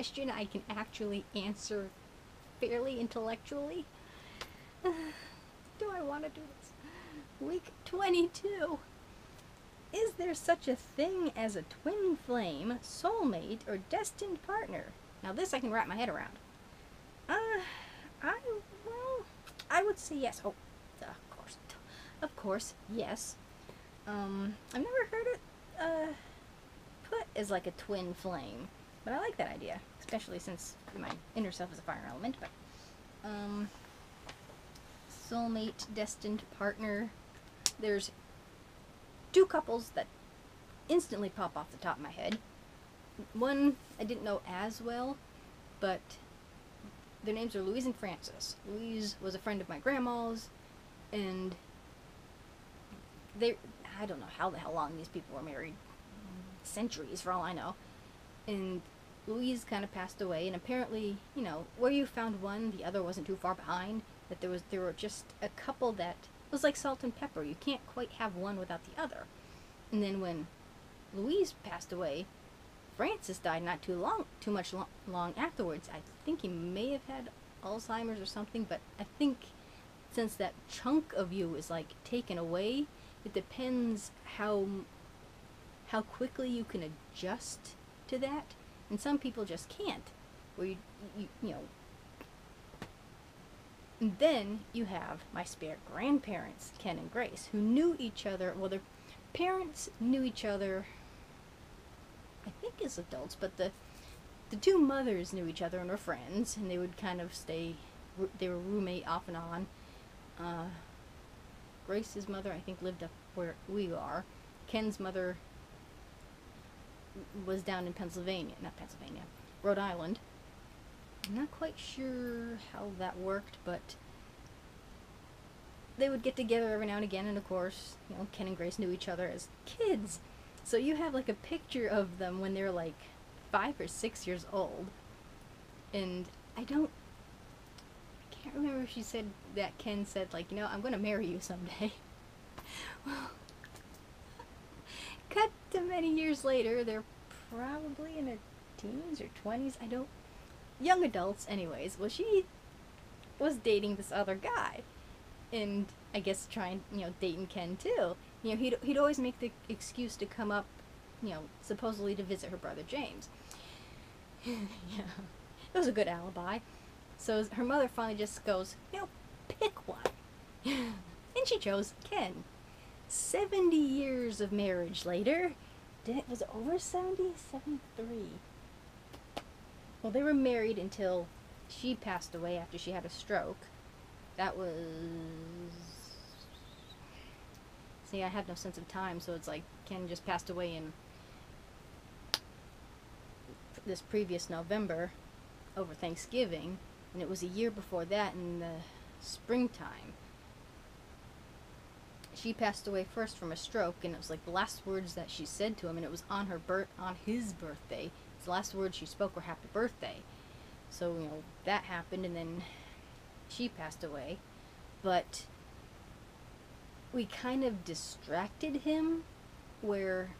question I can actually answer fairly intellectually? do I want to do this? Week 22. Is there such a thing as a twin flame, soulmate, or destined partner? Now, this I can wrap my head around. Uh, I, well, I would say yes. Oh, of course. Of course, yes. Um, I've never heard it, uh, put as like a twin flame. But I like that idea, especially since my inner self is a fire element. But um, soulmate, destined partner. There's two couples that instantly pop off the top of my head. One I didn't know as well, but their names are Louise and Francis. Louise was a friend of my grandma's, and they I don't know how the hell long these people were married centuries for all I know. And Louise kind of passed away, and apparently, you know, where you found one, the other wasn't too far behind. That there was there were just a couple that was like salt and pepper. You can't quite have one without the other. And then when Louise passed away, Francis died not too long, too much long, long afterwards. I think he may have had Alzheimer's or something, but I think since that chunk of you is like taken away, it depends how how quickly you can adjust to that, and some people just can't. Where you, you, you know. And then you have my spare grandparents, Ken and Grace, who knew each other. Well, their parents knew each other, I think, as adults, but the the two mothers knew each other and were friends, and they would kind of stay. They were roommate off and on. Uh, Grace's mother, I think, lived up where we are. Ken's mother was down in Pennsylvania, not Pennsylvania, Rhode Island. I'm not quite sure how that worked, but they would get together every now and again, and of course, you know, Ken and Grace knew each other as kids. So you have like a picture of them when they're like five or six years old. And I don't, I can't remember if she said that Ken said, like, you know, I'm going to marry you someday. well, cut to many years later, they're probably in their teens or 20s. I don't. Young adults, anyways. Well, she was dating this other guy. And I guess trying, you know, dating Ken too. You know, he'd, he'd always make the excuse to come up, you know, supposedly to visit her brother James. yeah. It was a good alibi. So her mother finally just goes, you know, pick one. and she chose Ken. 70 years of marriage later, did it, was it over 70? 73. Well, they were married until she passed away after she had a stroke. That was. See, I have no sense of time, so it's like Ken just passed away in this previous November over Thanksgiving, and it was a year before that in the springtime she passed away first from a stroke, and it was like the last words that she said to him, and it was on her birth on his birthday. The last words she spoke were "Happy Birthday." So you know that happened, and then she passed away. But we kind of distracted him, where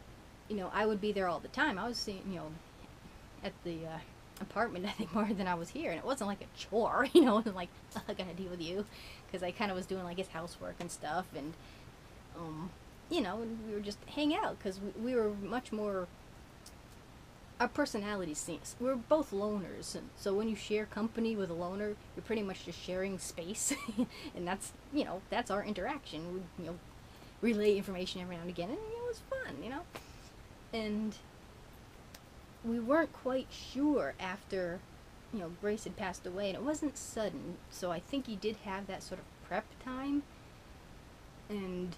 you know I would be there all the time. I was seeing you know at the uh, apartment I think more than I was here, and it wasn't like a chore. You know, like I gotta deal with you, because I kind of was doing like his housework and stuff, and um, you know, we were just hang out because we, we were much more. Our personalities seems we're both loners, and so when you share company with a loner, you're pretty much just sharing space, and that's you know that's our interaction. We you know relay information every now and again, and you know, it was fun, you know, and we weren't quite sure after you know Grace had passed away, and it wasn't sudden, so I think he did have that sort of prep time, and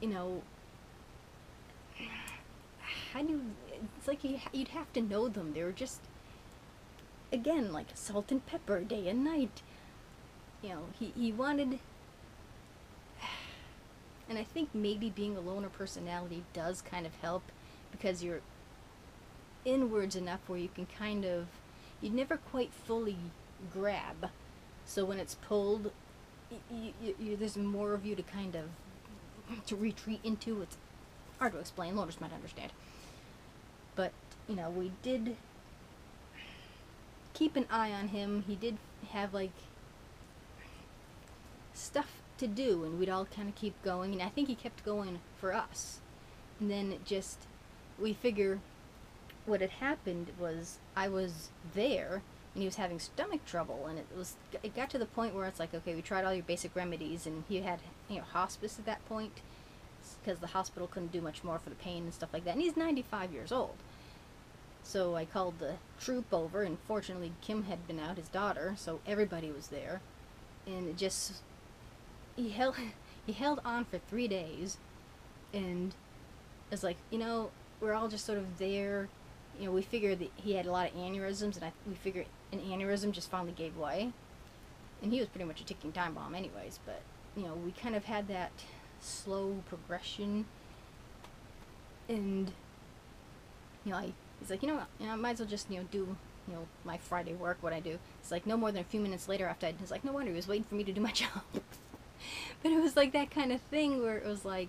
you know, how do it's like you, you'd have to know them. They were just, again, like salt and pepper, day and night. You know, he, he wanted, And I think maybe being a loner personality does kind of help because you're inwards enough where you can kind of you never quite fully grab. So when it's pulled, y- y- y- there's more of you to kind of to retreat into. It's hard to explain. Loners might understand. But you know, we did keep an eye on him. He did have like stuff to do, and we'd all kind of keep going. And I think he kept going for us. And then it just we figure what had happened was I was there and he was having stomach trouble and it was it got to the point where it's like okay we tried all your basic remedies and he had you know hospice at that point because the hospital couldn't do much more for the pain and stuff like that and he's 95 years old so I called the troop over and fortunately Kim had been out his daughter so everybody was there and it just he held he held on for 3 days and it's like you know we're all just sort of there you know, we figured that he had a lot of aneurysms, and I, we figured an aneurysm just finally gave way. And he was pretty much a ticking time bomb, anyways. But you know, we kind of had that slow progression, and you know, I he's like, you know, you know, I might as well just you know do you know my Friday work, what I do. It's like no more than a few minutes later after I, he's like, no wonder he was waiting for me to do my job. but it was like that kind of thing where it was like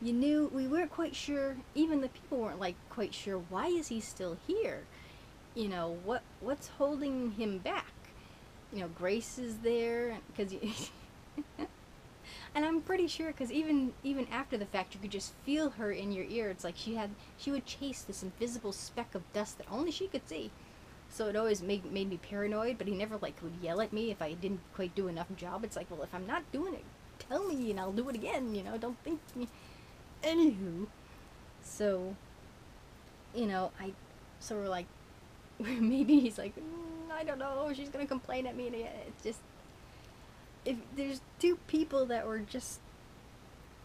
you knew we weren't quite sure even the people weren't like quite sure why is he still here you know what what's holding him back you know grace is there because and i'm pretty sure because even even after the fact you could just feel her in your ear. It's like she had she would chase this invisible speck of dust that only she could see. So it always made, made me paranoid but he never like would yell at me if i didn't quite do enough job. It's like well if i'm not doing it tell me and i'll do it again you know don't think me. Anywho, so, you know, I, so we're like, maybe he's like, mm, I don't know, she's gonna complain at me, and it's just, if there's two people that were just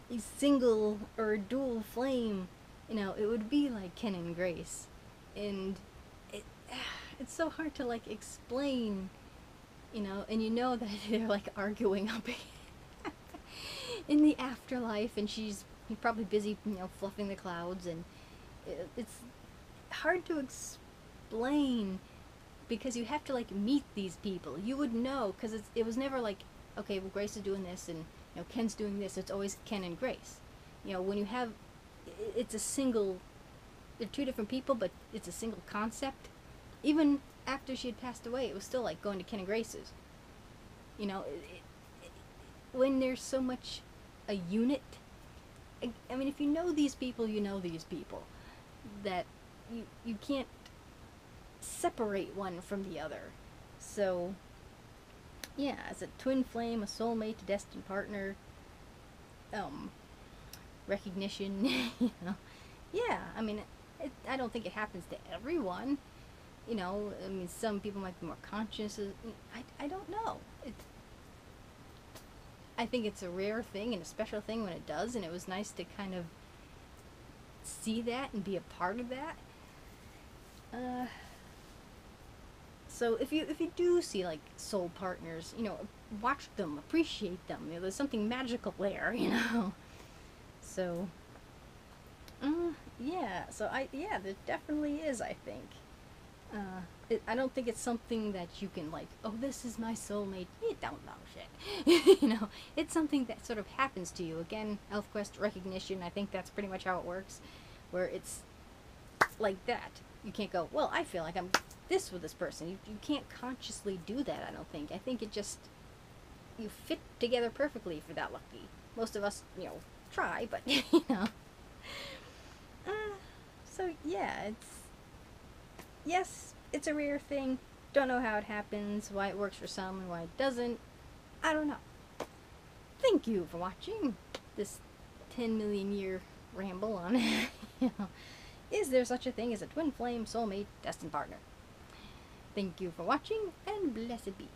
a single or a dual flame, you know, it would be like Ken and Grace, and it, it's so hard to like explain, you know, and you know that they're like arguing up in the afterlife, and she's probably busy, you know, fluffing the clouds, and it, it's hard to explain because you have to like meet these people. You would know because it was never like, okay, well Grace is doing this and you know Ken's doing this. It's always Ken and Grace. You know, when you have, it's a single. They're two different people, but it's a single concept. Even after she had passed away, it was still like going to Ken and Grace's. You know, it, it, when there's so much a unit I mean, if you know these people, you know these people. That you you can't separate one from the other. So, yeah, as a twin flame, a soulmate, a destined partner, um, recognition, you know, yeah. I mean, it, I don't think it happens to everyone. You know, I mean, some people might be more conscious. I, I don't know. It's I think it's a rare thing and a special thing when it does, and it was nice to kind of see that and be a part of that. Uh, so if you if you do see like soul partners, you know, watch them, appreciate them. You know, there's something magical there, you know. So, uh, yeah. So I yeah, there definitely is. I think. Uh, it, I don't think it's something that you can like. Oh, this is my soulmate. You don't know shit. you know, it's something that sort of happens to you. Again, ElfQuest recognition. I think that's pretty much how it works, where it's like that. You can't go. Well, I feel like I'm this with this person. You you can't consciously do that. I don't think. I think it just you fit together perfectly if you're that lucky. Most of us, you know, try, but you know. Uh, so yeah, it's yes, it's a rare thing. Don't know how it happens, why it works for some and why it doesn't. I don't know. Thank you for watching this 10 million year ramble on, you know, is there such a thing as a twin flame soulmate destined partner? Thank you for watching and blessed be.